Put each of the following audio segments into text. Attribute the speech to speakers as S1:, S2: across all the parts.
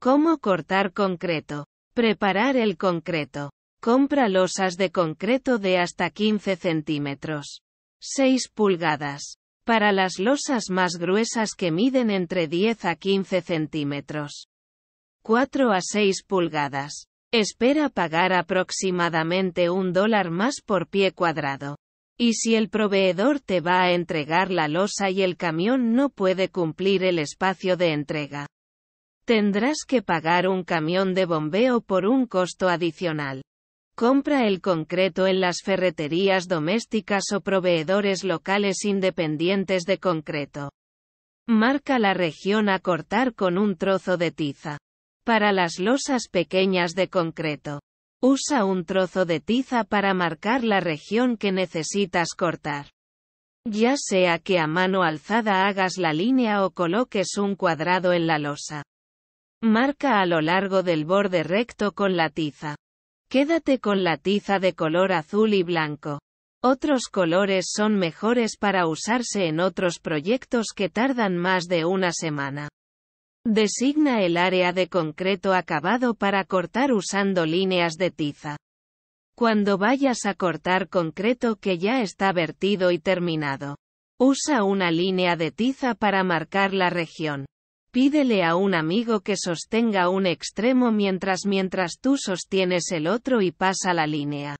S1: ¿Cómo cortar concreto? Preparar el concreto. Compra losas de concreto de hasta 15 centímetros. 6 pulgadas. Para las losas más gruesas que miden entre 10 a 15 centímetros. 4 a 6 pulgadas. Espera pagar aproximadamente un dólar más por pie cuadrado. Y si el proveedor te va a entregar la losa y el camión no puede cumplir el espacio de entrega, tendrás que pagar un camión de bombeo por un costo adicional. Compra el concreto en las ferreterías domésticas o proveedores locales independientes de concreto. Marca la región a cortar con un trozo de tiza. Para las losas pequeñas de concreto, Usa un trozo de tiza para marcar la región que necesitas cortar. Ya sea que a mano alzada hagas la línea o coloques un cuadrado en la losa. Marca a lo largo del borde recto con la tiza. Quédate con la tiza de color azul y blanco. Otros colores son mejores para usarse en otros proyectos que tardan más de una semana. Designa el área de concreto acabado para cortar usando líneas de tiza. Cuando vayas a cortar concreto que ya está vertido y terminado, usa una línea de tiza para marcar la región. Pídele a un amigo que sostenga un extremo mientras mientras tú sostienes el otro y pasa la línea.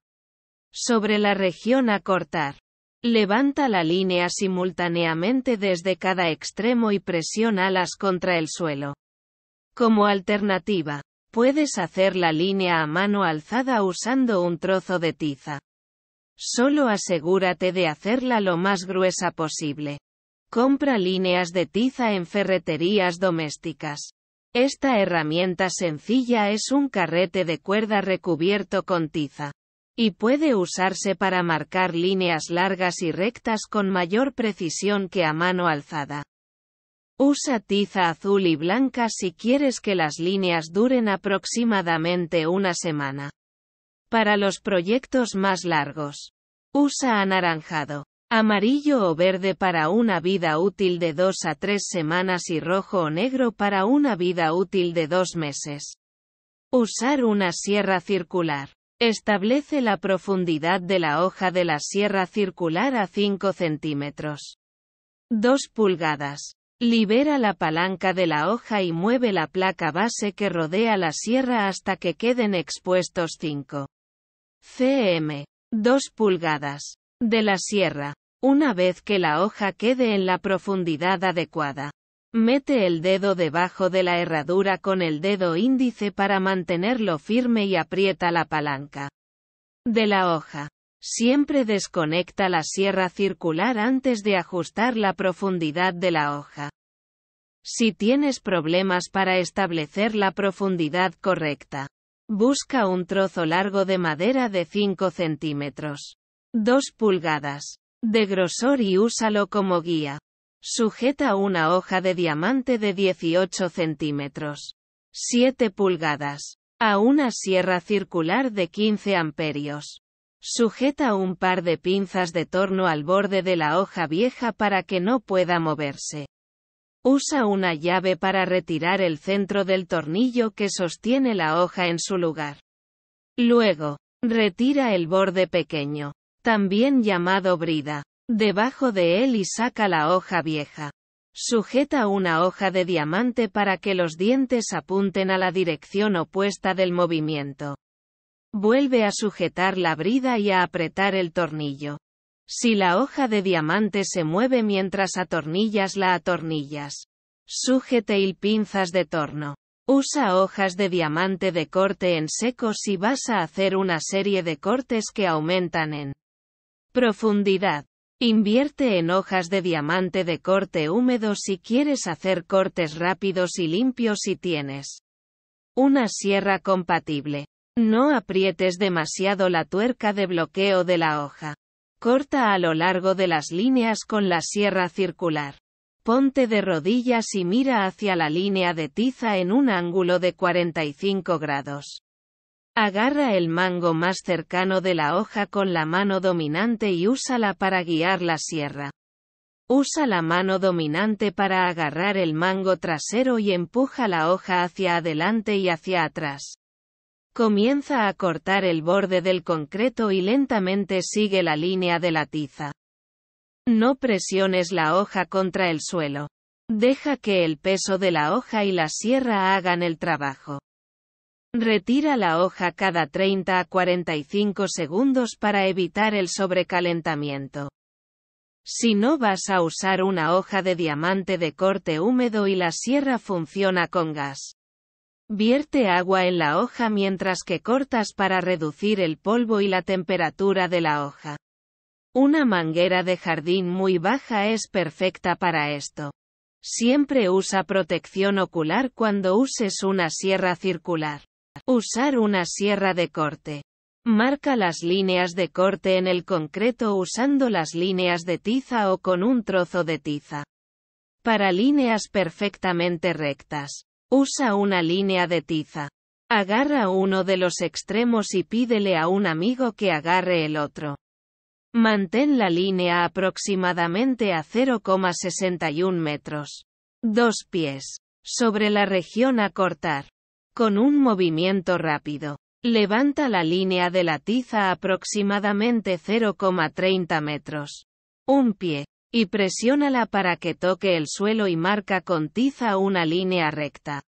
S1: Sobre la región a cortar. Levanta la línea simultáneamente desde cada extremo y presionalas contra el suelo. Como alternativa, puedes hacer la línea a mano alzada usando un trozo de tiza. Solo asegúrate de hacerla lo más gruesa posible. Compra líneas de tiza en ferreterías domésticas. Esta herramienta sencilla es un carrete de cuerda recubierto con tiza y puede usarse para marcar líneas largas y rectas con mayor precisión que a mano alzada. Usa tiza azul y blanca si quieres que las líneas duren aproximadamente una semana. Para los proyectos más largos, usa anaranjado, amarillo o verde para una vida útil de dos a tres semanas y rojo o negro para una vida útil de dos meses. Usar una sierra circular. Establece la profundidad de la hoja de la sierra circular a 5 centímetros. 2 pulgadas. Libera la palanca de la hoja y mueve la placa base que rodea la sierra hasta que queden expuestos 5 cm. 2 pulgadas. De la sierra. Una vez que la hoja quede en la profundidad adecuada. Mete el dedo debajo de la herradura con el dedo índice para mantenerlo firme y aprieta la palanca de la hoja. Siempre desconecta la sierra circular antes de ajustar la profundidad de la hoja. Si tienes problemas para establecer la profundidad correcta, busca un trozo largo de madera de 5 centímetros, 2 pulgadas, de grosor y úsalo como guía. Sujeta una hoja de diamante de 18 centímetros. 7 pulgadas. A una sierra circular de 15 amperios. Sujeta un par de pinzas de torno al borde de la hoja vieja para que no pueda moverse. Usa una llave para retirar el centro del tornillo que sostiene la hoja en su lugar. Luego, retira el borde pequeño, también llamado brida debajo de él y saca la hoja vieja. Sujeta una hoja de diamante para que los dientes apunten a la dirección opuesta del movimiento. Vuelve a sujetar la brida y a apretar el tornillo. Si la hoja de diamante se mueve mientras atornillas la atornillas. Sujete y pinzas de torno. Usa hojas de diamante de corte en seco si vas a hacer una serie de cortes que aumentan en profundidad. Invierte en hojas de diamante de corte húmedo si quieres hacer cortes rápidos y limpios y tienes una sierra compatible. No aprietes demasiado la tuerca de bloqueo de la hoja. Corta a lo largo de las líneas con la sierra circular. Ponte de rodillas y mira hacia la línea de tiza en un ángulo de 45 grados. Agarra el mango más cercano de la hoja con la mano dominante y úsala para guiar la sierra. Usa la mano dominante para agarrar el mango trasero y empuja la hoja hacia adelante y hacia atrás. Comienza a cortar el borde del concreto y lentamente sigue la línea de la tiza. No presiones la hoja contra el suelo. Deja que el peso de la hoja y la sierra hagan el trabajo. Retira la hoja cada 30 a 45 segundos para evitar el sobrecalentamiento. Si no vas a usar una hoja de diamante de corte húmedo y la sierra funciona con gas. Vierte agua en la hoja mientras que cortas para reducir el polvo y la temperatura de la hoja. Una manguera de jardín muy baja es perfecta para esto. Siempre usa protección ocular cuando uses una sierra circular. Usar una sierra de corte. Marca las líneas de corte en el concreto usando las líneas de tiza o con un trozo de tiza. Para líneas perfectamente rectas, usa una línea de tiza. Agarra uno de los extremos y pídele a un amigo que agarre el otro. Mantén la línea aproximadamente a 0,61 metros. Dos pies. Sobre la región a cortar. Con un movimiento rápido. Levanta la línea de la tiza aproximadamente 0,30 metros. Un pie. Y presiónala para que toque el suelo y marca con tiza una línea recta.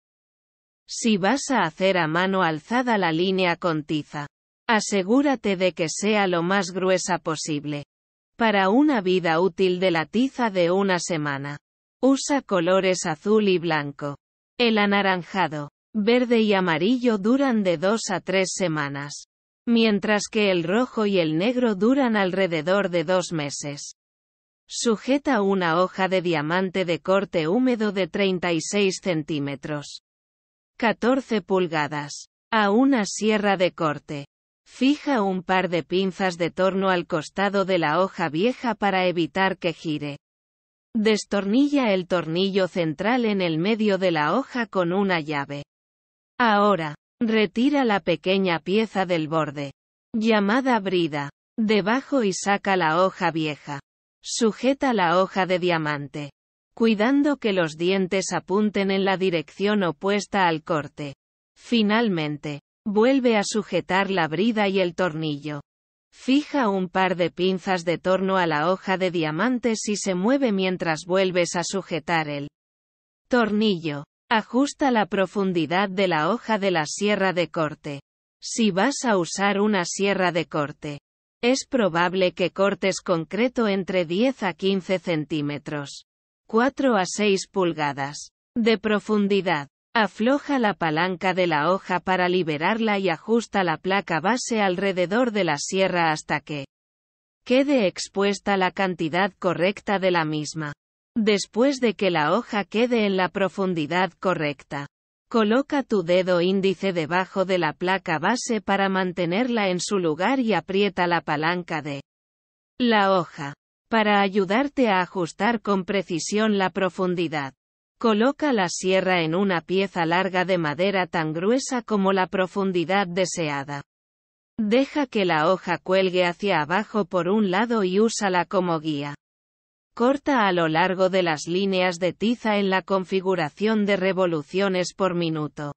S1: Si vas a hacer a mano alzada la línea con tiza, asegúrate de que sea lo más gruesa posible. Para una vida útil de la tiza de una semana. Usa colores azul y blanco. El anaranjado, verde y amarillo duran de dos a tres semanas. Mientras que el rojo y el negro duran alrededor de dos meses. Sujeta una hoja de diamante de corte húmedo de 36 centímetros. 14 pulgadas. A una sierra de corte. Fija un par de pinzas de torno al costado de la hoja vieja para evitar que gire. Destornilla el tornillo central en el medio de la hoja con una llave. Ahora, retira la pequeña pieza del borde, llamada brida, debajo y saca la hoja vieja. Sujeta la hoja de diamante, cuidando que los dientes apunten en la dirección opuesta al corte. Finalmente, vuelve a sujetar la brida y el tornillo. Fija un par de pinzas de torno a la hoja de diamantes y se mueve mientras vuelves a sujetar el tornillo. Ajusta la profundidad de la hoja de la sierra de corte. Si vas a usar una sierra de corte, es probable que cortes concreto entre 10 a 15 centímetros. 4 a 6 pulgadas. De profundidad. Afloja la palanca de la hoja para liberarla y ajusta la placa base alrededor de la sierra hasta que quede expuesta la cantidad correcta de la misma. Después de que la hoja quede en la profundidad correcta, coloca tu dedo índice debajo de la placa base para mantenerla en su lugar y aprieta la palanca de la hoja. Para ayudarte a ajustar con precisión la profundidad. Coloca la sierra en una pieza larga de madera tan gruesa como la profundidad deseada. Deja que la hoja cuelgue hacia abajo por un lado y úsala como guía. Corta a lo largo de las líneas de tiza en la configuración de revoluciones por minuto.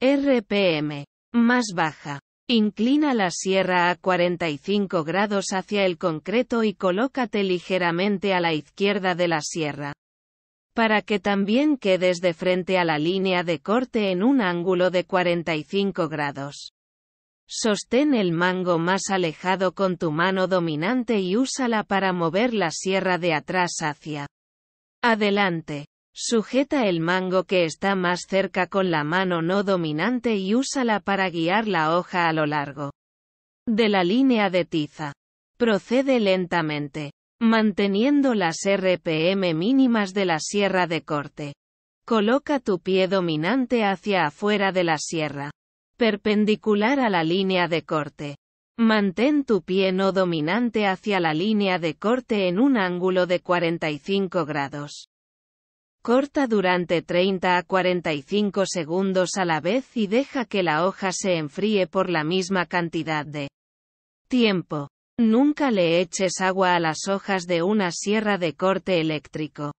S1: RPM. Más baja. Inclina la sierra a 45 grados hacia el concreto y colócate ligeramente a la izquierda de la sierra. Para que también quedes de frente a la línea de corte en un ángulo de 45 grados. Sostén el mango más alejado con tu mano dominante y úsala para mover la sierra de atrás hacia adelante. Sujeta el mango que está más cerca con la mano no dominante y úsala para guiar la hoja a lo largo de la línea de tiza. Procede lentamente, manteniendo las RPM mínimas de la sierra de corte. Coloca tu pie dominante hacia afuera de la sierra perpendicular a la línea de corte. Mantén tu pie no dominante hacia la línea de corte en un ángulo de 45 grados. Corta durante 30 a 45 segundos a la vez y deja que la hoja se enfríe por la misma cantidad de tiempo. Nunca le eches agua a las hojas de una sierra de corte eléctrico.